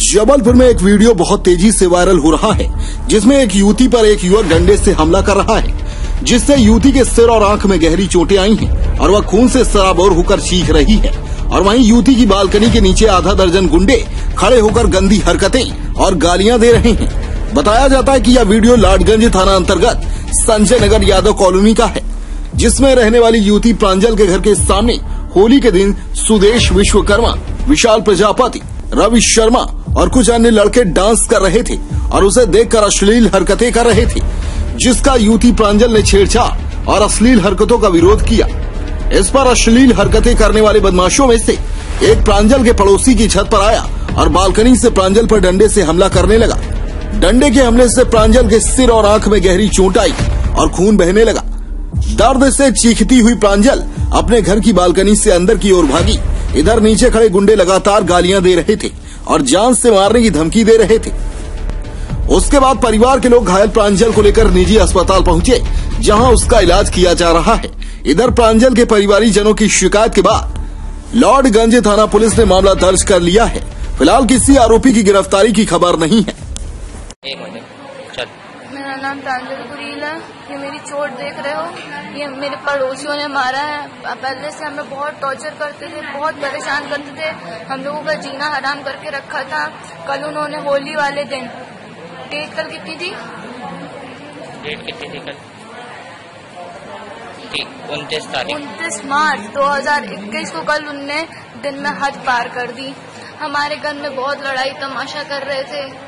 जबलपुर में एक वीडियो बहुत तेज़ी से वायरल हो रहा है, जिसमें एक युवती पर एक युवक डंडे से हमला कर रहा है, जिससे युवती के सिर और आँख में गहरी चोटें आई हैं और वह खून से सराबोर होकर चीख रही है। और वहीं युवती की बालकनी के नीचे आधा दर्जन गुंडे खड़े होकर गंदी हरकतें और गालियाँ दे रहे हैं। बताया जाता है कि यह वीडियो लाडगंज थाना अंतर्गत संजय नगर यादव कॉलोनी का है। जिसमें रहने वाली युवती प्रांजल के घर के सामने होली के दिन सुदेश विश्वकर्मा, विशाल प्रजापति, रवि शर्मा और कुछ अन्य लड़के डांस कर रहे थे और उसे देखकर अश्लील हरकतें कर रहे थे, जिसका युवती प्रांजल ने छेड़छाड़ और अश्लील हरकतों का विरोध किया। इस पर अश्लील हरकतें करने वाले बदमाशों में से एक प्रांजल के पड़ोसी की छत पर आया और बालकनी से प्रांजल पर डंडे से हमला करने लगा। डंडे के हमले से प्रांजल के सिर और आँख में गहरी चोट आई और खून बहने लगा। दर्द से चीखती हुई प्रांजल अपने घर की बालकनी से अंदर की ओर भागी। इधर नीचे खड़े गुंडे लगातार गालियाँ दे रहे थे और जान से मारने की धमकी दे रहे थे। उसके बाद परिवार के लोग घायल प्रांजल को लेकर निजी अस्पताल पहुँचे, जहाँ उसका इलाज किया जा रहा है। इधर प्रांजल के परिवारी जनों की शिकायत के बाद लॉर्डगंज थाना पुलिस ने मामला दर्ज कर लिया है। फ़िलहाल किसी आरोपी की गिरफ्तारी की खबर नहीं है। मेरा नाम प्रांजल गुरील है। ये मेरी चोट देख रहे हो। ये मेरे पड़ोसियों ने मारा है। पहले से हमें बहुत टॉर्चर करते थे बहुत परेशान करते थे। हम लोगों का जीना हराम करके रखा था। कल उन्होंने होली वाले दिन। डेट कल कितनी थी? डेट कितनी थी कल? उनतीस तारीख। उनतीस मार्च 2021 को कल उनने दिन में हद पार कर दी। हमारे घर में बहुत लड़ाई तमाशा कर रहे थे।